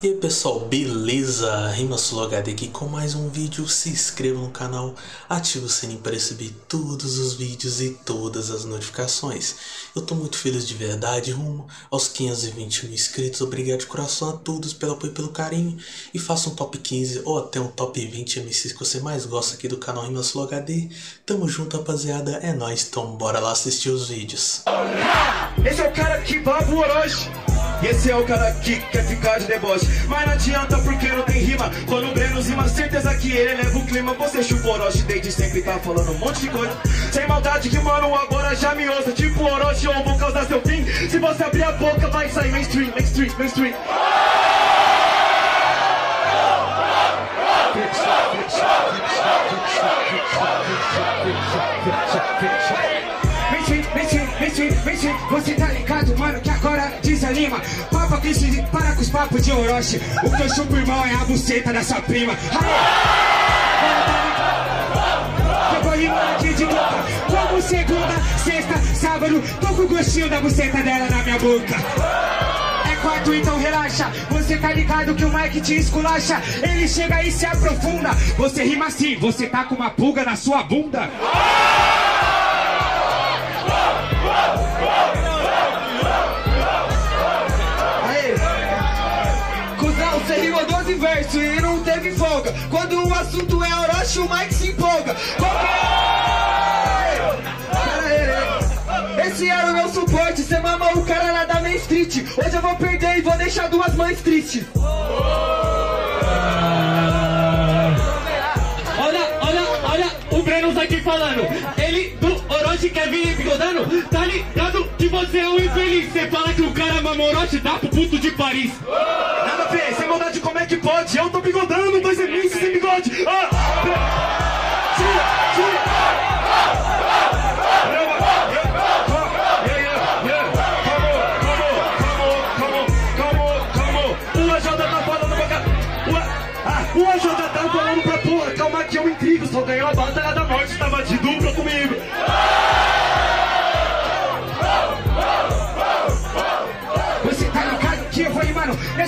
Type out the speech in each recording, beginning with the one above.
E aí pessoal, beleza? RimaSuloHD aqui com mais um vídeo, se inscreva no canal, ative o sininho para receber todos os vídeos e todas as notificações. Eu tô muito feliz de verdade, rumo aos 520 mil inscritos, obrigado de coração a todos pelo apoio e pelo carinho. E faça um top 15 ou até um top 20 MCs que você mais gosta aqui do canal RimaSuloHD. Tamo junto rapaziada, é nóis, então bora lá assistir os vídeos. Esse é o cara que baba o Orochi. Esse é o cara que quer ficar de deboche. Mas não adianta porque não tem rima. Quando o Breno rima, certeza que ele leva o clima. Você chupa Orochi desde sempre tá falando um monte de coisa. Sem maldade que mano agora já me ouça. Tipo Orochi ou vou causar seu fim. Se você abrir a boca vai sair mainstream, mainstream Mainstream, papos de Orochi. O que eu chupo, irmão, é a buceta da sua prima. Aê! Eu vou rimar aqui de boca Como segunda, sexta, sábado Tô com o gostinho da buceta dela na minha boca. É quarto, então relaxa. Você tá ligado que o Mike te esculacha. Ele chega e se aprofunda. Você rima assim, você tá com uma pulga na sua bunda 12 versos e não teve folga. Quando o assunto é Orochi, o Mike se empolga. É? Aí, Esse era o meu suporte, cê mamou o cara lá da Main Street. Hoje eu vou perder e vou deixar duas mães tristes. Olha, olha, olha o Breno aqui falando. Ele do Orochi quer vir bigodando. Tá ligado que você é um infeliz. Você fala que o cara mama Orochi, dá pro puto de Paris. Ver, sem maldade, como é que pode? Eu tô bigodando, dois MCs sem bigode. Ah! Tira, tira. Tá Ah, o AJ tá falando pra porra. Calma que eu intrigo. Só ganhou a batalha da morte, tava de dupla comigo.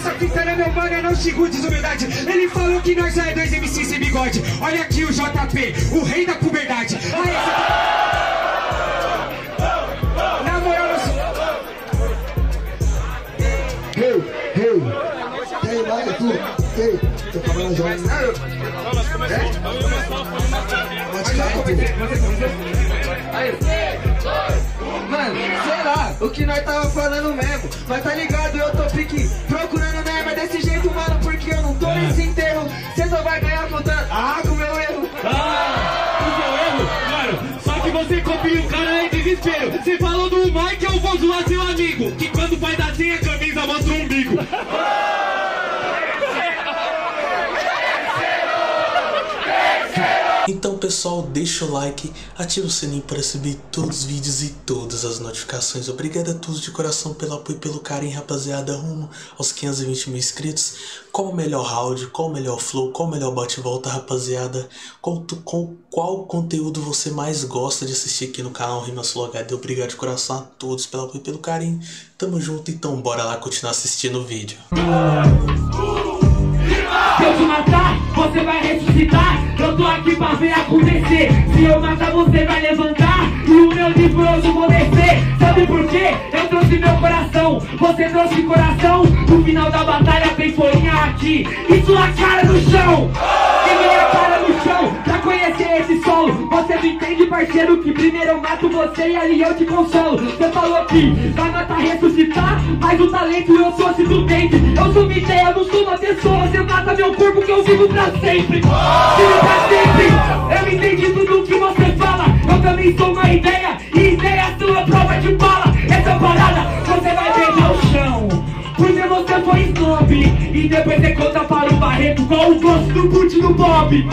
Nessa fita é meu mano, é não sigo desumildade Ele falou que nós é dois MC sem bigode. Olha aqui o JP, o rei da puberdade. Aí, essa- Na moral, eu Hey, hey, tem mais tu? Ei, tô falando já. Mas calma, Mano, sei lá, o que nós tava falando mesmo. Mas tá ligado, eu tô pique Cê só vai ganhar contando Ah, com o meu erro Ah, o seu erro, mano. Só que você copia o cara em desespero. Você falou do Mike, eu vou zoar seu amigo. Que quando faz assim a camisa mostra o umbigo. Então pessoal, deixa o like, ativa o sininho para receber todos os vídeos e todas as notificações. Obrigado a todos de coração pelo apoio e pelo carinho, rapaziada, rumo aos 520 mil inscritos. Qual o melhor round, qual o melhor flow, qual o melhor bate-volta, rapaziada? Qual, com qual conteúdo você mais gosta de assistir aqui no canal RimaSuloHD? Obrigado de coração a todos pelo apoio e pelo carinho. Tamo junto, então bora lá continuar assistindo o vídeo. Se eu te matar, você vai ressuscitar. Ver acontecer. Se eu matar, você vai levantar. E o meu nível hoje vou descer. Sabe por quê? Eu trouxe meu coração. Você trouxe coração. No final da batalha tem folhinha aqui. E sua cara no chão. E minha cara no chão. Pra conhecer esse solo. Você não entende, parceiro, que primeiro eu mato você e ali eu te consolo. Você falou que vai matar, ressuscitar. Mas o talento eu sou assistente. Eu sou uma ideia, não sou uma pessoa. Você mata meu corpo que eu vivo pra sempre. Vivo pra sempre. Eu entendi tudo que você fala. Eu também sou uma ideia. E ideia sua prova de bala. Essa parada você vai beijar o chão. Porque você foi snob. E depois você conta para o Barreto qual o gosto do boot do Bob.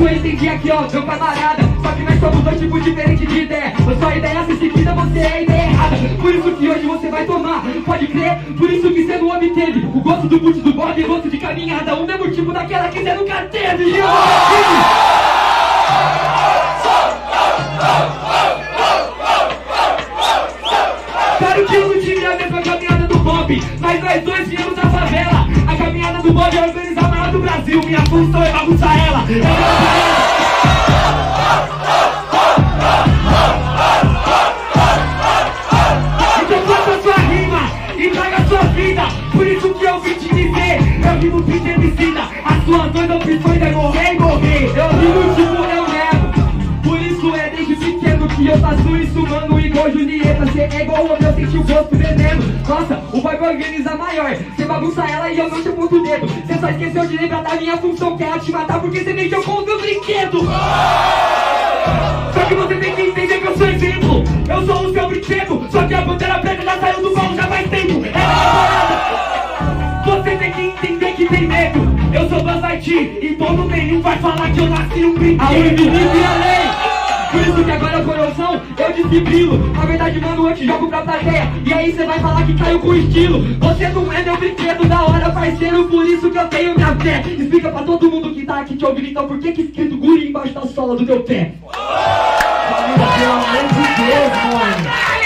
Isso eu entendi aqui, ó, meu camarada. Só que nós somos dois tipos diferentes de ideia. A sua ideia se seguida, você é a ideia errada. Por isso que hoje você vai tomar. Pode crer, por isso que você não obteve. O gosto do boot do Bob e gosto de caminhada. Um é motivo daquela que você nunca teve. filme, a sua história é ela. É bagunçar ela. É igual o eu senti o gosto veneno Nossa, o vai organiza maior. Cê bagunça ela e eu não te aponto o dedo. Cê só esqueceu de lembrar da minha função Que é te matar porque cê mexeu com o meu brinquedo. Só que você tem que entender que eu sou exemplo. Eu sou o seu brinquedo. Só que a bandeira preta já saiu do baú já faz tempo. É Você tem que entender que tem medo. Eu sou Buzz Lightyear E todo nenhum vai falar que eu nasci um brinquedo. A e a lei por isso que agora coração eu disciplino. Na verdade, mano, eu te jogo pra plateia. E aí cê vai falar que caiu com estilo. Você não é meu brinquedo da hora, parceiro. Por isso que eu tenho minha fé. Explica pra todo mundo que tá aqui te ouvindo Então por que que escrito guri embaixo da sola do teu pé? Pelo amor de Deus, mano.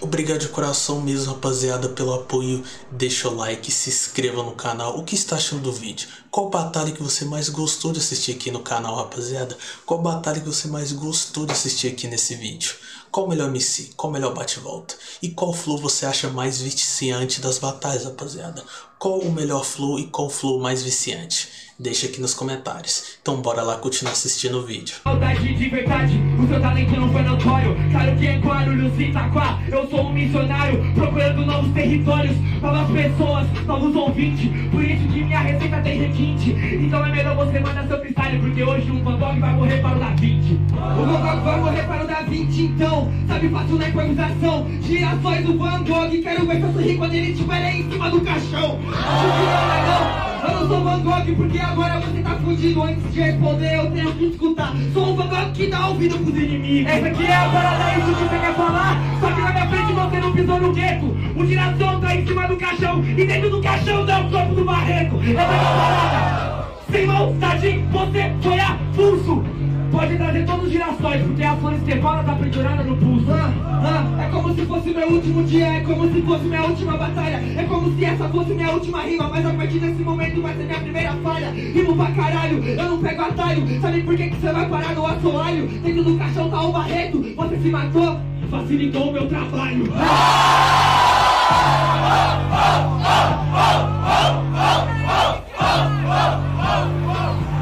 Obrigado de coração mesmo, rapaziada, pelo apoio. Deixa o like, se inscreva no canal. O que está achando do vídeo? Qual batalha que você mais gostou de assistir aqui no canal, rapaziada? Qual batalha que você mais gostou de assistir aqui nesse vídeo? Qual o melhor MC? Qual o melhor bate-volta? E qual flow você acha mais viciante das batalhas, rapaziada? Qual o melhor flow e qual flow mais viciante? Deixa aqui nos comentários. Então bora lá continuar assistindo o vídeo. Saudade de verdade, o seu talento não foi notório. Claro que é Guarulhos, Itaquá, eu sou um missionário, procurando novos territórios, novas pessoas, novos ouvintes. Por isso que minha receita tem requinte. Então é melhor você mandar seu freestyle, porque hoje um Van Gogh vai morrer para o Da Vinci. O Van Gogh vai morrer para o Da Vinci, então, sabe fácil na improvisação. Girações do Van Gogh, quero ver seu sorrir quando ele estiver em cima do caixão. Acho que não não. Eu não sou Van Gogh porque agora você tá fugindo Antes de responder eu tenho que escutar. Sou um Van Gogh que dá ouvido pros inimigos. Essa aqui é a parada, isso que você quer falar? Só que na minha frente você não pisou no gueto. O girassol tá em cima do caixão E dentro do caixão dá o corpo do barreco Essa é a parada. Sem maldade, você foi a pulso Pode trazer todos os girassóis, porque a flor Estefana tá pendurada no pulso. Ah, ah, é como se fosse meu último dia, é como se fosse minha última batalha. É como se essa fosse minha última rima, mas a partir desse momento vai ser minha primeira falha. Rimo pra caralho, eu não pego atalho. Sabe por que, que você vai parar no assoalho? Dentro do caixão tá o Barreto, você se matou, facilitou o meu trabalho.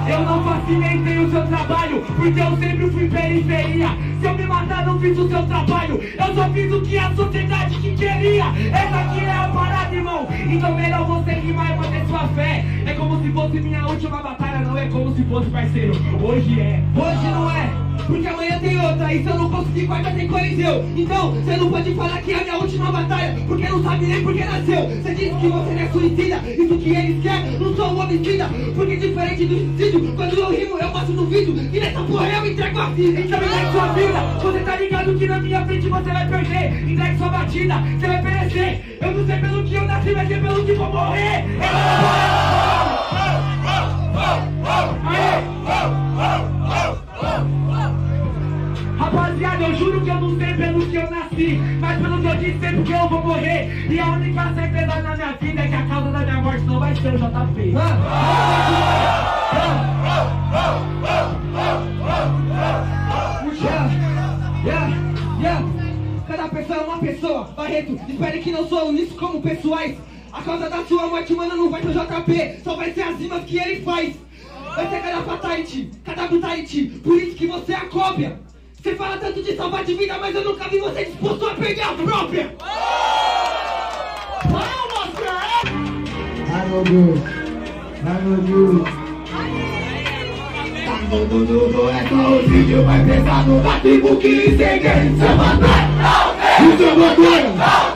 Eu não facilitei o seu trabalho, porque eu sempre fui periferia. Se eu me matar, não fiz o seu trabalho. Eu só fiz o que a sociedade que queria. Essa aqui é a parada, irmão. Então melhor você rimar e manter sua fé. É como se fosse minha última batalha, não é como se fosse parceiro. Hoje é, hoje não é. Porque amanhã tem outra, e se eu não conseguir, quarta tem coliseu. Então, você não pode falar que é a minha última batalha Porque não sabe nem por que nasceu. Você disse que você não é suicida, isso que eles querem Não sou um homicida, porque diferente do suicídio Quando eu rimo, eu mostro no vídeo E nessa porra eu entrego a vida. Então entregue sua vida, você tá ligado que na minha frente você vai perder. Entregue sua batida, você vai perecer. Eu não sei pelo que eu nasci, mas é pelo que vou morrer. Aê! Que eu não sei pelo que eu nasci Mas pelo que eu disse, sei porque eu vou morrer E a única certeza na minha vida é que a causa da minha morte não vai ser o JP Cada pessoa é uma pessoa Barreto, espere que não sou nisso como pessoais A causa da sua morte, mano, não vai ser o JP Só vai ser as rimas que ele faz Vai ser cada fatality, cada brutality Por isso que você é a cópia Você fala tanto de salvar de vida Mas eu nunca vi você disposto a perder a própria Palmas pra Ai meu Deus. Ai meu Deus. Tá todo mundo é só o vídeo mais pesado da tribo que incendeia Seu batalha O seu batalha.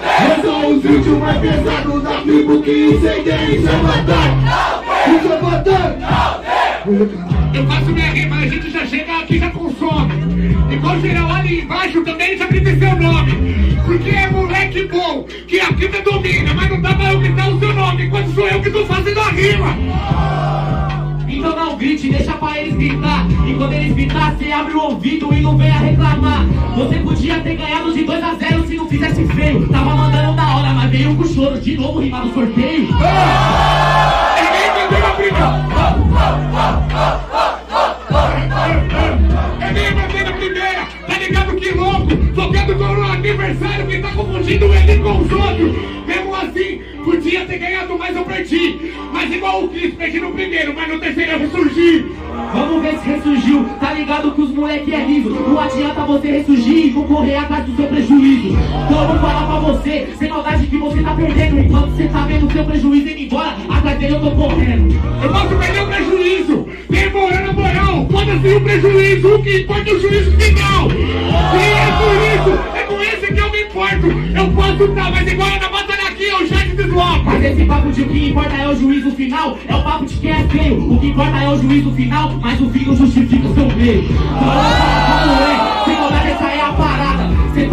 É só os vídeos mais pesados da tribo que incendeia seu batalha. O seu batalha. Eu faço minha rima, a gente já chega já consome Igual geral ali embaixo também grita seu nome. Porque é moleque bom, que a vida domina Mas não dá pra eu gritar o seu nome Enquanto sou eu que tô fazendo a rima. Então não grite, deixa pra eles gritar. E quando eles gritar, cê abre o ouvido e não venha reclamar. Você podia ter ganhado de 2 a 0 se não fizesse feio. Tava mandando da hora, mas veio com choro De novo rimar no sorteio. Ninguém entendeu a briga É louco Tocando com o aniversário que confundindo ele com os outros Mesmo assim, podia ter ganhado mais, eu perdi. Mas igual o Cris, perdi no primeiro, mas no terceiro eu ressurgi. Vamos ver se ressurgiu, tá ligado que os moleque é liso Não adianta você ressurgir e concorrer atrás do seu prejuízo. Então eu vou falar pra você, sem maldade que você tá perdendo. Enquanto você tá vendo o seu prejuízo indo embora, atrás dele eu tô correndo. Eu posso perder o prejuízo, demorando moral. Foda-se o prejuízo, o que importa é o juízo final. E é por isso, Eu posso tá, mas igual na batalha aqui eu já te desloco Mas esse papo de o que importa é o juízo final É o papo de quem é feio, o que importa é o juízo final Mas o fim não justifica o seu meio Como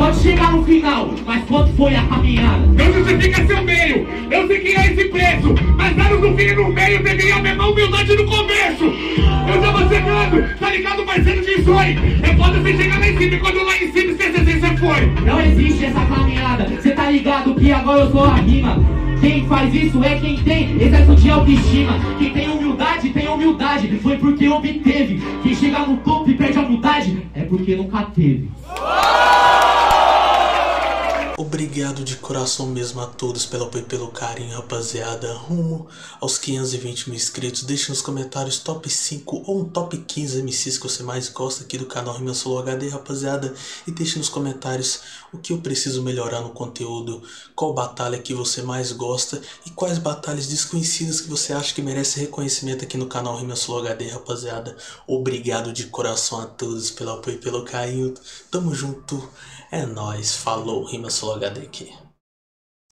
pode chegar no final, mas quanto foi a caminhada? Não justifica seu meio, eu sei que é esse preço Mas dados no fim e no meio, deveria a mesma humildade no começo Eu tava chegando, tá ligado parceiro de sonho É foda você chegar lá em cima e quando lá em cima você, você, você foi Não existe essa caminhada, cê tá ligado que agora eu sou a rima quem faz isso é quem tem excesso de autoestima. Quem tem humildade, tem humildade. Foi porque obteve. Quem chega no topo e perde a humildade é porque nunca teve. Obrigado de coração mesmo a todos pelo apoio e pelo carinho, rapaziada. Rumo aos 520 mil inscritos. Deixe nos comentários top 5 ou um top 15 MCs que você mais gosta aqui do canal Rima Solo HD, rapaziada. E deixe nos comentários o que eu preciso melhorar no conteúdo, qual batalha que você mais gosta e quais batalhas desconhecidas que você acha que merece reconhecimento aqui no canal Rima Solo HD, rapaziada. Obrigado de coração a todos pelo apoio e pelo carinho. Tamo junto. É nóis, falou, Rima Solo HD aqui.